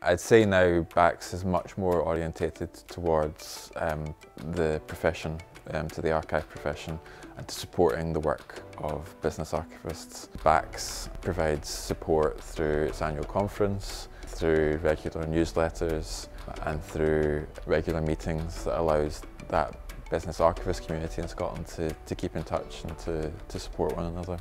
I'd say now BACS is much more orientated towards um, the profession, um, to the archive profession and to supporting the work of business archivists. BACS provides support through its annual conference, through regular newsletters and through regular meetings that allows that business archivist community in Scotland to, to keep in touch and to, to support one another.